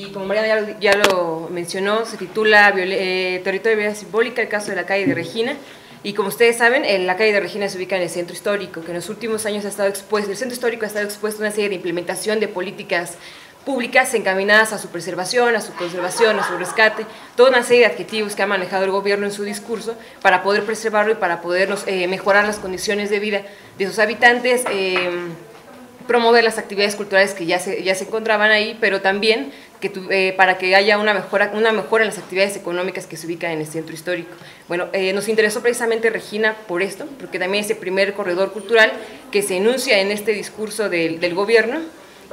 y como Mariana ya lo, mencionó, se titula eh, Territorio de Vida Simbólica, el caso de la calle de Regina. Y como ustedes saben, en la calle de Regina se ubica en el centro histórico, que en los últimos años ha estado expuesto, el centro histórico ha estado expuesto a una serie de implementación de políticas públicas encaminadas a su preservación, a su conservación, a su rescate, toda una serie de adjetivos que ha manejado el gobierno en su discurso para poder preservarlo y para poder eh, mejorar las condiciones de vida de sus habitantes. Eh, promover las actividades culturales que ya se, ya se encontraban ahí, pero también que eh, para que haya una mejora, una mejora en las actividades económicas que se ubican en el centro histórico. Bueno, eh, nos interesó precisamente Regina por esto, porque también es el primer corredor cultural que se enuncia en este discurso del, del gobierno,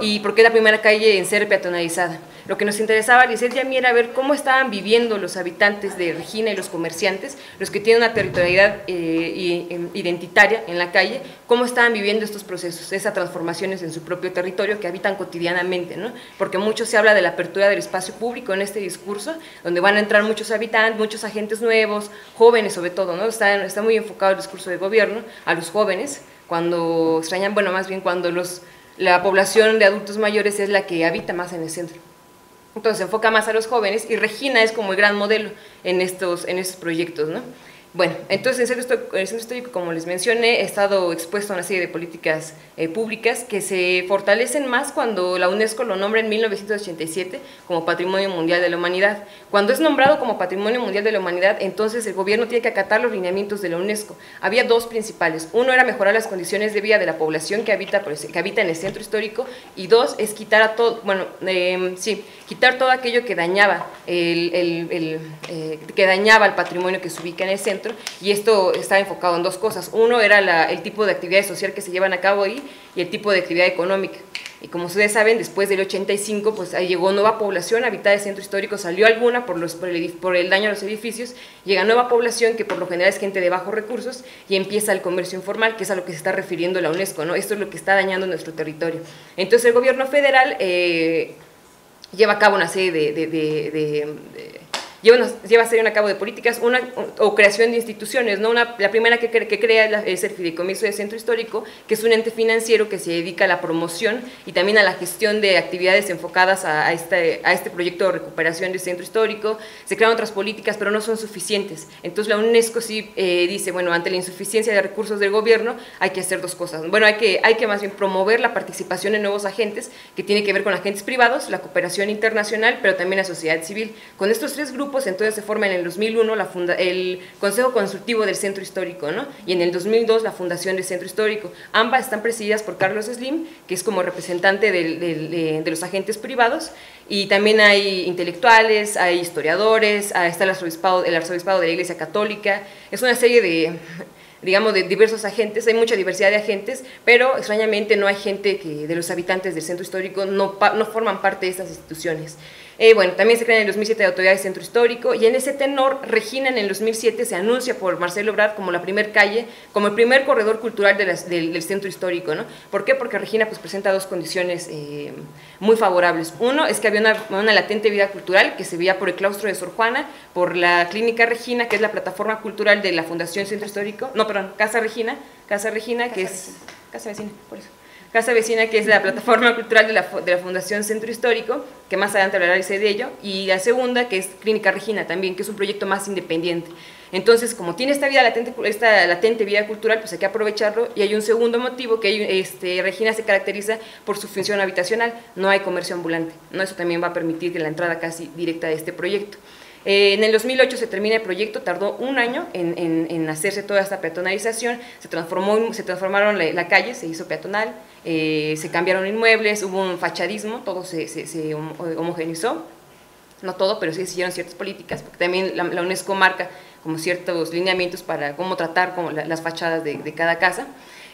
y porque es la primera calle en ser peatonalizada. Lo que nos interesaba, Lizeth y a era ver cómo estaban viviendo los habitantes de Regina y los comerciantes, los que tienen una territorialidad eh, em, identitaria en la calle, cómo estaban viviendo estos procesos, esas transformaciones en su propio territorio que habitan cotidianamente, ¿no? porque mucho se habla de la apertura del espacio público en este discurso, donde van a entrar muchos habitantes, muchos agentes nuevos, jóvenes sobre todo, ¿no? está, está muy enfocado el discurso del gobierno a los jóvenes, cuando extrañan, bueno, más bien cuando los la población de adultos mayores es la que habita más en el centro. Entonces se enfoca más a los jóvenes y Regina es como el gran modelo en estos, en estos proyectos, ¿no? Bueno, entonces en el centro histórico, como les mencioné, he estado expuesto a una serie de políticas eh, públicas que se fortalecen más cuando la UNESCO lo nombra en 1987 como Patrimonio Mundial de la Humanidad. Cuando es nombrado como Patrimonio Mundial de la Humanidad, entonces el gobierno tiene que acatar los lineamientos de la UNESCO. Había dos principales. Uno era mejorar las condiciones de vida de la población que habita, pues, que habita en el centro histórico y dos es quitar a todo, bueno, em, sí, quitar todo aquello que dañaba el, eh, que dañaba el patrimonio que se ubica en el centro y esto está enfocado en dos cosas. Uno era el tipo de actividad social que se llevan a cabo ahí y el tipo de actividad económica. Y como ustedes saben, después del 85, pues ahí llegó nueva población habitada el centro histórico, salió alguna por, los, por el daño a los edificios, llega nueva población que por lo general es gente de bajos recursos y empieza el comercio informal, que es a lo que se está refiriendo la UNESCO, ¿no? Esto es lo que está dañando nuestro territorio. Entonces el gobierno federal eh, lleva a cabo una serie de lleva, a ser a cabo de políticas una, o creación de instituciones. ¿no? Una, la primera que, que crea es el Fideicomiso de Centro Histórico, que es un ente financiero que se dedica a la promoción y también a la gestión de actividades enfocadas a, este, a este proyecto de recuperación del Centro Histórico. Se crean otras políticas, pero no son suficientes. Entonces la UNESCO sí eh, dice, bueno, ante la insuficiencia de recursos del gobierno hay que hacer dos cosas. Bueno, hay que, hay que más bien promover la participación en nuevos agentes, que tiene que ver con agentes privados, la cooperación internacional, pero también la sociedad civil. Con estos tres grupos entonces se forma en el 2001 la el Consejo Consultivo del Centro Histórico, ¿no? Y en el 2002 la Fundación del Centro Histórico. Ambas están presididas por Carlos Slim, que es como representante de, los agentes privados, y también hay intelectuales, hay historiadores, está el arzobispado, el arzobispado de la Iglesia Católica, es una serie de digamos, de diversos agentes, hay mucha diversidad de agentes, pero extrañamente no hay gente que de los habitantes del centro histórico no, no forman parte de estas instituciones. Eh, bueno, también se crea en el 2007 la Autoridad de Centro Histórico y en ese tenor, Regina en el 2007 se anuncia por Marcelo Ebrard como la primer calle, como el primer corredor cultural del, centro histórico, ¿no? ¿Por qué? Porque Regina pues presenta dos condiciones eh, muy favorables. Uno es que había una, una, latente vida cultural que se veía por el claustro de Sor Juana, por la Clínica Regina, que es la plataforma cultural de la Fundación Centro Histórico, no, perdón, Casa Regina, Casa Regina, que es... Casa Vecina, por eso. Casa Vecina, que es la plataforma cultural de la, de la Fundación Centro Histórico, que más adelante hablaré de ello, y la segunda, que es Clínica Regina también, que es un proyecto más independiente. Entonces, como tiene esta vida latente, esta latente vida cultural, pues hay que aprovecharlo. Y hay un segundo motivo, que este, Regina se caracteriza por su función habitacional, no hay comercio ambulante. ¿no? Eso también va a permitir la entrada casi directa de este proyecto. Eh, en el 2008 se termina el proyecto, tardó un año en, hacerse toda esta peatonalización, se, transformó, se transformaron la, calle, se hizo peatonal, eh, se cambiaron inmuebles, hubo un fachadismo, todo se, homogenizó, no todo, pero sí se hicieron ciertas políticas, porque también la, UNESCO marca como ciertos lineamientos para cómo tratar como las fachadas de, cada casa.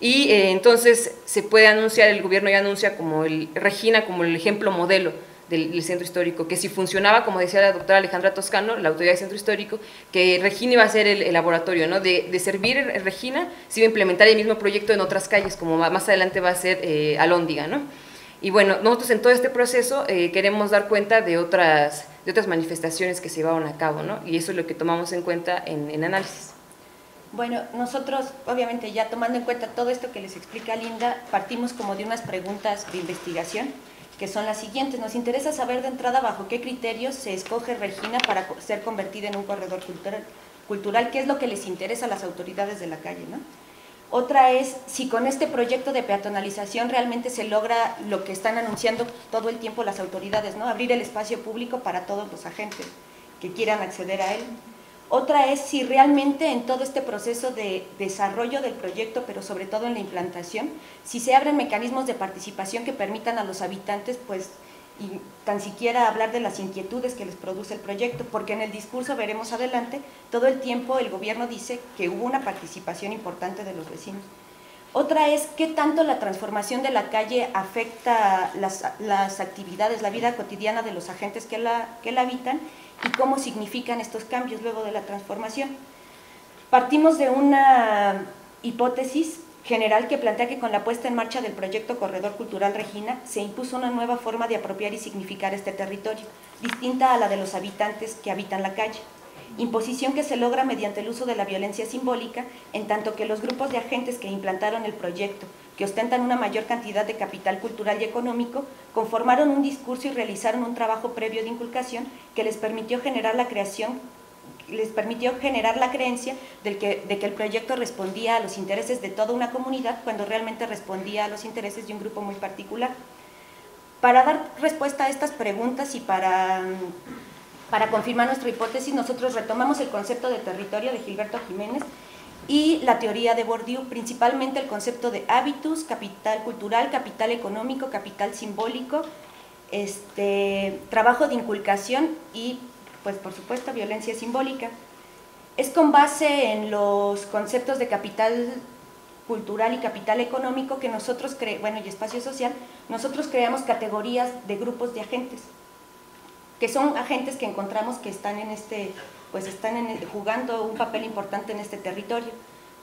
Y eh, entonces se puede anunciar, el gobierno ya anuncia como el, Regina como el ejemplo modelo del, centro histórico, que si funcionaba, como decía la doctora Alejandra Toscano, la autoridad del centro histórico, que Regina iba a ser el, laboratorio, ¿no? De, de, servir Regina, se iba a implementar el mismo proyecto en otras calles, como más adelante va a ser eh, Alóndiga, ¿no? Y bueno, nosotros en todo este proceso eh, queremos dar cuenta de otras, de otras manifestaciones que se llevaron a cabo, ¿no? Y eso es lo que tomamos en cuenta en, en análisis. Bueno, nosotros, obviamente, ya tomando en cuenta todo esto que les explica Linda, partimos como de unas preguntas de investigación, que son las siguientes. Nos interesa saber de entrada bajo qué criterios se escoge Regina para ser convertida en un corredor cultural, cultural qué es lo que les interesa a las autoridades de la calle, ¿no? Otra es si con este proyecto de peatonalización realmente se logra lo que están anunciando todo el tiempo las autoridades, ¿no? Abrir el espacio público para todos los agentes que quieran acceder a él. Otra es si realmente en todo este proceso de desarrollo del proyecto, pero sobre todo en la implantación, si se abren mecanismos de participación que permitan a los habitantes, pues, y tan siquiera hablar de las inquietudes que les produce el proyecto, porque en el discurso veremos adelante, todo el tiempo el gobierno dice que hubo una participación importante de los vecinos. Otra es qué tanto la transformación de la calle afecta las, las actividades, la vida cotidiana de los agentes que la, que la habitan y cómo significan estos cambios luego de la transformación. Partimos de una hipótesis general que plantea que con la puesta en marcha del proyecto Corredor Cultural Regina se impuso una nueva forma de apropiar y significar este territorio, distinta a la de los habitantes que habitan la calle. Imposición que se logra mediante el uso de la violencia simbólica, en tanto que los grupos de agentes que implantaron el proyecto, que ostentan una mayor cantidad de capital cultural y económico, conformaron un discurso y realizaron un trabajo previo de inculcación que les permitió generar la creación les permitió generar la creencia de que, de que el proyecto respondía a los intereses de toda una comunidad cuando realmente respondía a los intereses de un grupo muy particular. Para dar respuesta a estas preguntas y para, para confirmar nuestra hipótesis, nosotros retomamos el concepto de territorio de Gilberto Jiménez y la teoría de Bourdieu, principalmente el concepto de hábitus, capital cultural, capital económico, capital simbólico, este, trabajo de inculcación y, pues por supuesto, violencia simbólica. Es con base en los conceptos de capital cultural y capital económico que nosotros, bueno, y espacio social, nosotros creamos categorías de grupos de agentes, que son agentes que encontramos que están en este pues están jugando un papel importante en este territorio.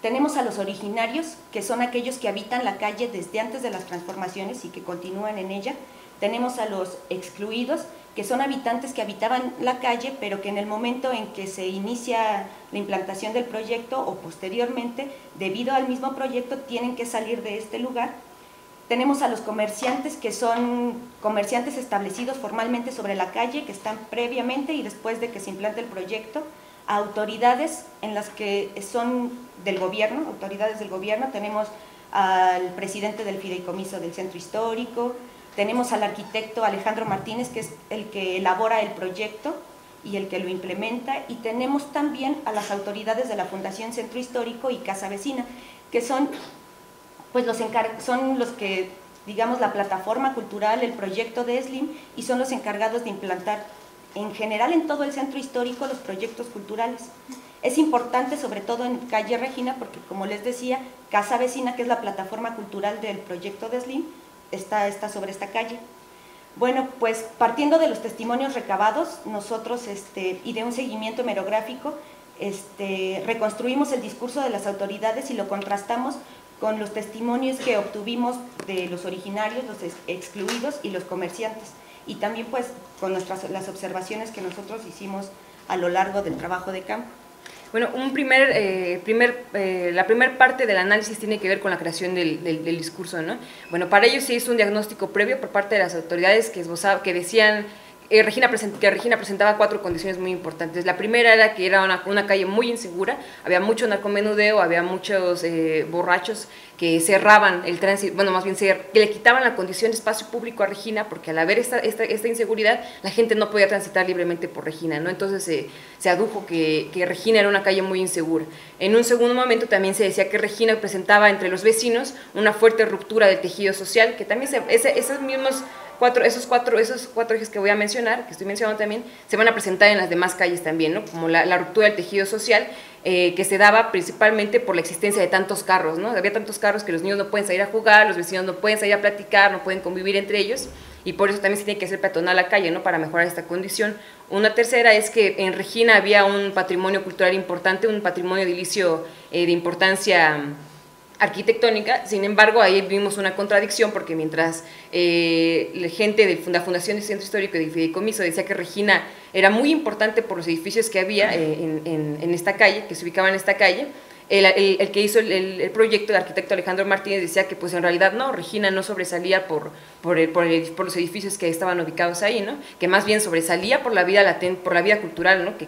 Tenemos a los originarios, que son aquellos que habitan la calle desde antes de las transformaciones y que continúan en ella. Tenemos a los excluidos, que son habitantes que habitaban la calle, pero que en el momento en que se inicia la implantación del proyecto o posteriormente, debido al mismo proyecto, tienen que salir de este lugar. Tenemos a los comerciantes, que son comerciantes establecidos formalmente sobre la calle, que están previamente y después de que se implante el proyecto, a autoridades en las que son del gobierno, autoridades del gobierno, tenemos al presidente del fideicomiso del centro histórico, tenemos al arquitecto Alejandro Martínez, que es el que elabora el proyecto y el que lo implementa, y tenemos también a las autoridades de la Fundación Centro Histórico y Casa Vecina, que son pues los son los que, digamos, la plataforma cultural, el proyecto de SLIM, y son los encargados de implantar en general en todo el centro histórico los proyectos culturales. Es importante sobre todo en Calle Regina porque como les decía, Casa Vecina, que es la plataforma cultural del proyecto de SLIM, está, está sobre esta calle. Bueno, pues partiendo de los testimonios recabados, nosotros este, y de un seguimiento hemerográfico, este, reconstruimos el discurso de las autoridades y lo contrastamos con los testimonios que obtuvimos de los originarios, los excluidos y los comerciantes. Y también pues con nuestras, las observaciones que nosotros hicimos a lo largo del trabajo de campo. Bueno, un primer, eh, primer, eh, la primera parte del análisis tiene que ver con la creación del, del, discurso, ¿no? Bueno, para ello se hizo un diagnóstico previo por parte de las autoridades que, esbozaba, que decían eh, Regina que Regina presentaba cuatro condiciones muy importantes. La primera era que era una, calle muy insegura, había mucho narcomenudeo, había muchos eh, borrachos que cerraban el tránsito, bueno, más bien que le quitaban la condición de espacio público a Regina, porque al haber esta, inseguridad, la gente no podía transitar libremente por Regina, ¿no? Entonces se adujo que, que, Regina era una calle muy insegura. En un segundo momento también se decía que Regina presentaba entre los vecinos una fuerte ruptura del tejido social, que también se, ese, esos mismos esos, cuatro, esos cuatro ejes que voy a mencionar, que estoy mencionando también, se van a presentar en las demás calles también, ¿no? como la, ruptura del tejido social, eh, que se daba principalmente por la existencia de tantos carros, ¿no? Había tantos carros que los niños no pueden salir a jugar, los vecinos no pueden salir a platicar, no pueden convivir entre ellos, y por eso también se tiene que hacer peatonal la calle, ¿no? Para mejorar esta condición. Una tercera es que en Regina había un patrimonio cultural importante, un patrimonio edilicio eh, de importancia arquitectónica, sin embargo ahí vimos una contradicción porque mientras eh, la gente de la Fundación del Centro Histórico de Fideicomiso decía que Regina era muy importante por los edificios que había eh, en, esta calle, que se ubicaban en esta calle, el, que hizo el, proyecto, el arquitecto Alejandro Martínez, decía que pues en realidad no, Regina no sobresalía por, los edificios que estaban ubicados ahí, ¿no? que más bien sobresalía por la vida por la vida cultural, ¿no? que,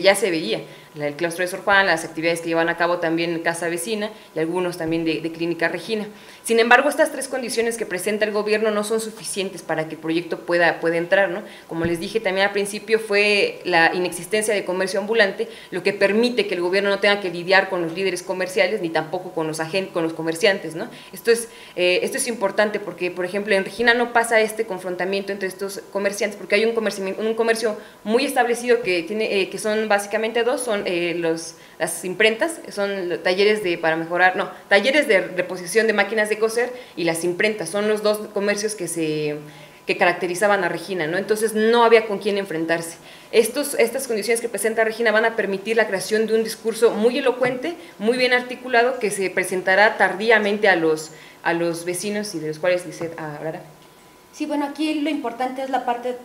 ya se veía, el claustro de Sor Juan, las actividades que llevan a cabo también en Casa Vecina y algunos también de, de Clínica Regina. Sin embargo, estas tres condiciones que presenta el gobierno no son suficientes para que el proyecto pueda, pueda entrar. ¿no? Como les dije también al principio, fue la inexistencia de comercio ambulante lo que permite que el gobierno no tenga que lidiar con los líderes comerciales ni tampoco con los agentes, con los comerciantes. ¿no? Esto, es, eh, esto es importante porque, por ejemplo, en Regina no pasa este confrontamiento entre estos comerciantes porque hay un comercio, un comercio muy establecido que, tiene, eh, que son básicamente dos, son eh, las imprentas, son talleres de, para mejorar, no, talleres de reposición de máquinas de coser y las imprentas, son los dos comercios que se que caracterizaban a Regina, ¿no? Entonces no había con quién enfrentarse. Estos, estas condiciones que presenta Regina van a permitir la creación de un discurso muy elocuente, muy bien articulado, que se presentará tardíamente a los, a los vecinos y de los cuales dice hablará. Sí, bueno, aquí lo importante es la parte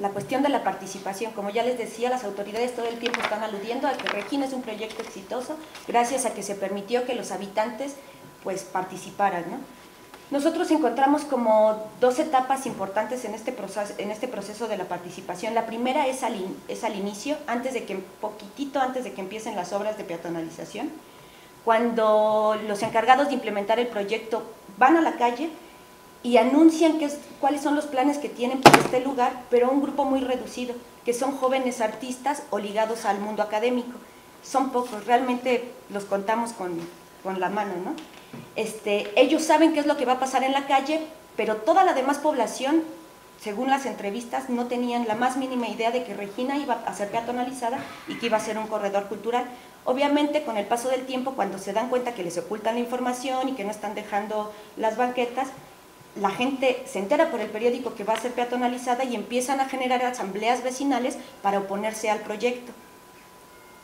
la cuestión de la participación, como ya les decía, las autoridades todo el tiempo están aludiendo a que Regina es un proyecto exitoso gracias a que se permitió que los habitantes pues participaran, ¿no? Nosotros encontramos como dos etapas importantes en este proceso, en este proceso de la participación. La primera es al, es al inicio, antes de que, poquitito antes de que empiecen las obras de peatonalización, cuando los encargados de implementar el proyecto van a la calle y anuncian qué cuáles son los planes que tienen para este lugar, pero un grupo muy reducido, que son jóvenes artistas o ligados al mundo académico. Son pocos, realmente los contamos con, con la mano, ¿no? Este, ellos saben qué es lo que va a pasar en la calle, pero toda la demás población, según las entrevistas, no tenían la más mínima idea de que Regina iba a ser peatonalizada y que iba a ser un corredor cultural. Obviamente, con el paso del tiempo, cuando se dan cuenta que les ocultan la información y que no están dejando las banquetas, la gente se entera por el periódico que va a ser peatonalizada y empiezan a generar asambleas vecinales para oponerse al proyecto.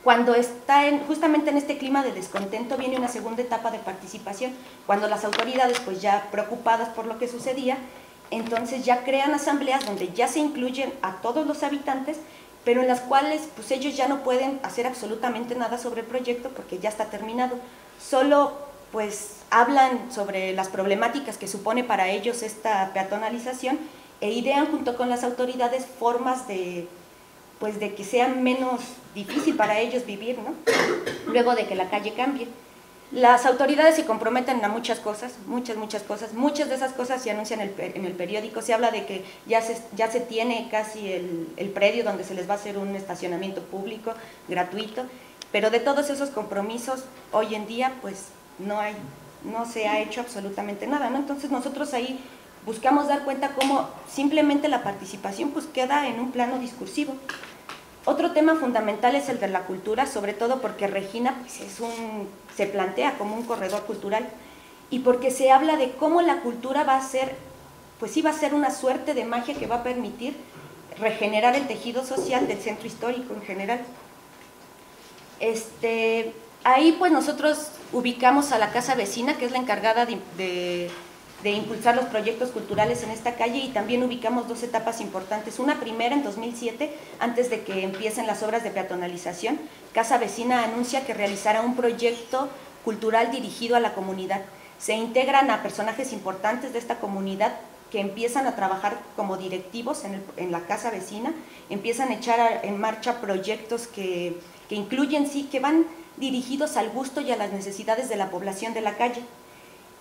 Cuando está en, justamente en este clima de descontento viene una segunda etapa de participación, cuando las autoridades, pues ya preocupadas por lo que sucedía, entonces ya crean asambleas donde ya se incluyen a todos los habitantes, pero en las cuales pues ellos ya no pueden hacer absolutamente nada sobre el proyecto porque ya está terminado. Solo pues hablan sobre las problemáticas que supone para ellos esta peatonalización e idean junto con las autoridades formas de pues de que sea menos difícil para ellos vivir, ¿no? Luego de que la calle cambie. Las autoridades se comprometen a muchas cosas, muchas, muchas cosas. Muchas de esas cosas se anuncian en el, periódico. Se habla de que ya se, ya se tiene casi el, el, predio donde se les va a hacer un estacionamiento público gratuito. Pero de todos esos compromisos, hoy en día, pues no hay, no se ha hecho absolutamente nada, ¿no? Entonces nosotros ahí buscamos dar cuenta cómo simplemente la participación pues queda en un plano discursivo. Otro tema fundamental es el de la cultura, sobre todo porque Regina pues, es un, se plantea como un corredor cultural y porque se habla de cómo la cultura va a ser, pues sí va a ser una suerte de magia que va a permitir regenerar el tejido social del centro histórico en general. Este, ahí pues nosotros ubicamos a la casa vecina, que es la encargada de impulsar los proyectos culturales en esta calle y también ubicamos dos etapas importantes. Una primera en 2007, antes de que empiecen las obras de peatonalización, Casa Vecina anuncia que realizará un proyecto cultural dirigido a la comunidad. Se integran a personajes importantes de esta comunidad que empiezan a trabajar como directivos en, en la casa vecina, empiezan a echar en marcha proyectos que incluyen, sí, que van dirigidos al gusto y a las necesidades de la población de la calle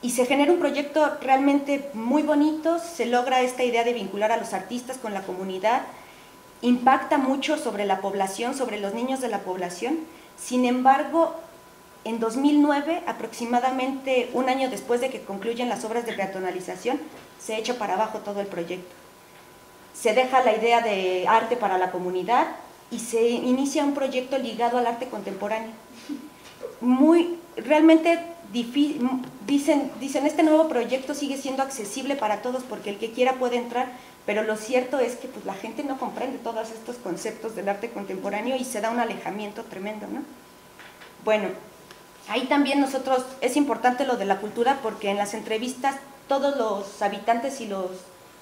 y se genera un proyecto realmente muy bonito, se logra esta idea de vincular a los artistas con la comunidad, impacta mucho sobre la población, sobre los niños de la población. Sin embargo, en 2009, aproximadamente un año después de que concluyen las obras de peatonalización, se echa para abajo todo el proyecto. Se deja la idea de arte para la comunidad y se inicia un proyecto ligado al arte contemporáneo. Muy, realmente dicen, dicen, este nuevo proyecto sigue siendo accesible para todos porque el que quiera puede entrar, pero lo cierto es que pues, la gente no comprende todos estos conceptos del arte contemporáneo y se da un alejamiento tremendo, ¿no? Bueno, ahí también nosotros, es importante lo de la cultura porque en las entrevistas todos los habitantes y los,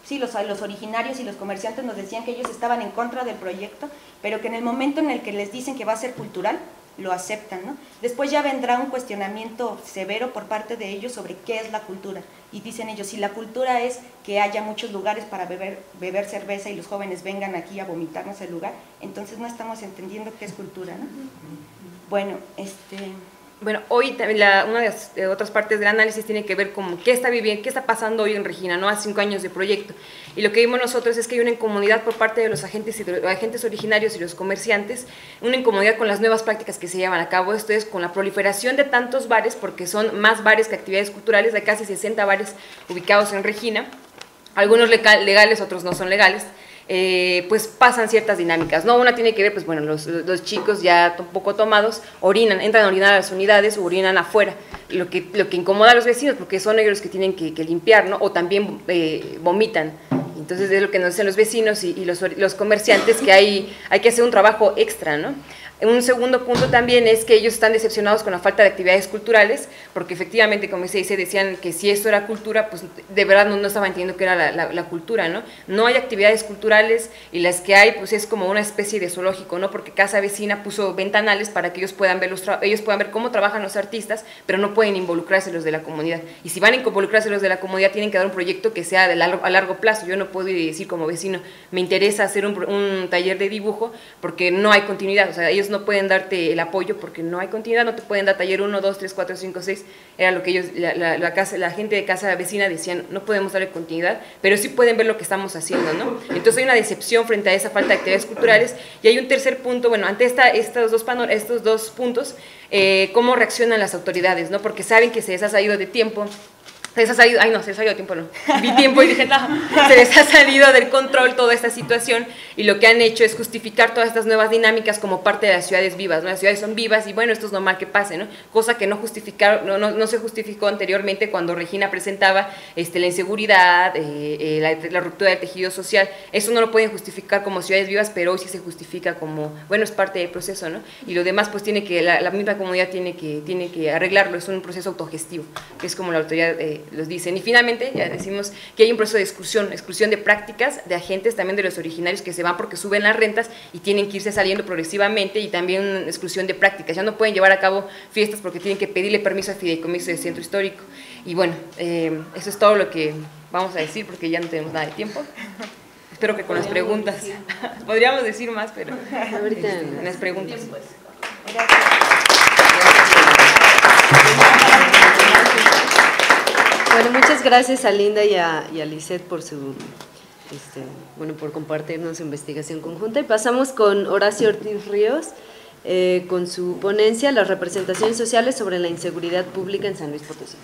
sí, los, los originarios y los comerciantes nos decían que ellos estaban en contra del proyecto, pero que en el momento en el que les dicen que va a ser cultural, lo aceptan, ¿no? Después ya vendrá un cuestionamiento severo por parte de ellos sobre qué es la cultura. Y dicen ellos, si la cultura es que haya muchos lugares para beber, beber cerveza y los jóvenes vengan aquí a vomitarnos el lugar, entonces no estamos entendiendo qué es cultura, ¿no? Bueno, este... Bueno, hoy la, una de las otras partes del análisis tiene que ver con qué está viviendo, qué está pasando hoy en Regina, ¿no? Hace cinco años de proyecto. Y lo que vimos nosotros es que hay una incomodidad por parte de los agentes, y agentes originarios y los comerciantes, una incomodidad con las nuevas prácticas que se llevan a cabo. Esto es con la proliferación de tantos bares, porque son más bares que actividades culturales, hay casi 60 bares ubicados en Regina, algunos legales, otros no son legales eh, pues pasan ciertas dinámicas, ¿no? Una tiene que ver, pues bueno, los, los, chicos ya un poco tomados orinan, entran a orinar a las unidades o orinan afuera, lo que, lo que incomoda a los vecinos porque son ellos los que tienen que, limpiar, ¿no? O también eh, vomitan. Entonces es lo que nos dicen los vecinos y, y los, los, comerciantes que hay, hay que hacer un trabajo extra, ¿no? Un segundo punto también es que ellos están decepcionados con la falta de actividades culturales, porque efectivamente, como se dice, decían que si esto era cultura, pues de verdad no, no estaban entendiendo que era la, cultura, ¿no? No hay actividades culturales y las que hay, pues es como una especie de zoológico, ¿no? Porque Casa Vecina puso ventanales para que ellos puedan ver, los ellos puedan ver cómo trabajan los artistas, pero no pueden involucrarse los de la comunidad. Y si van a involucrarse los de la comunidad, tienen que dar un proyecto que sea de largo, a largo plazo. Yo no puedo decir como vecino, me interesa hacer un, un taller de dibujo, porque no hay continuidad, o sea, ellos no pueden darte el apoyo porque no hay continuidad, no te pueden dar taller 1, 2, 3, 4, 5, 6, era lo que ellos, la, casa, la gente de casa vecina decían, no podemos darle continuidad, pero sí pueden ver lo que estamos haciendo, ¿no? Entonces hay una decepción frente a esa falta de actividades culturales y hay un tercer punto, bueno, ante esta, estos, dos estos dos puntos, eh, cómo reaccionan las autoridades, ¿no? Porque saben que se les ha salido de tiempo se les ha salido, ay no, se les ha salido tiempo, no, vi tiempo y dije, no, se les ha salido del control toda esta situación y lo que han hecho es justificar todas estas nuevas dinámicas como parte de las ciudades vivas, ¿no? Las ciudades son vivas y bueno, esto es normal que pase, ¿no? Cosa que no, justificaron, no, no, no se justificó anteriormente cuando Regina presentaba este, la inseguridad, eh, eh, la, ruptura del tejido social, eso no lo pueden justificar como ciudades vivas, pero hoy sí se justifica como, bueno, es parte del proceso, ¿no? Y lo demás pues tiene que, la, misma comunidad tiene que, tiene que arreglarlo, es un proceso autogestivo, que es como la autoridad... Eh, los dicen. Y finalmente, ya decimos que hay un proceso de exclusión, exclusión de prácticas de agentes también de los originarios que se van porque suben las rentas y tienen que irse saliendo progresivamente y también exclusión de prácticas. Ya no pueden llevar a cabo fiestas porque tienen que pedirle permiso al fideicomiso de centro histórico. Y bueno, eh, eso es todo lo que vamos a decir porque ya no tenemos nada de tiempo. Espero que con las preguntas. Podríamos decir más, pero ahorita las preguntas. Bueno, muchas gracias a Linda y a, y por su este, bueno, por compartirnos su investigación conjunta. Y pasamos con Horacio Ortiz Ríos, eh, con su ponencia Las representaciones sociales sobre la inseguridad pública en San Luis Potosí.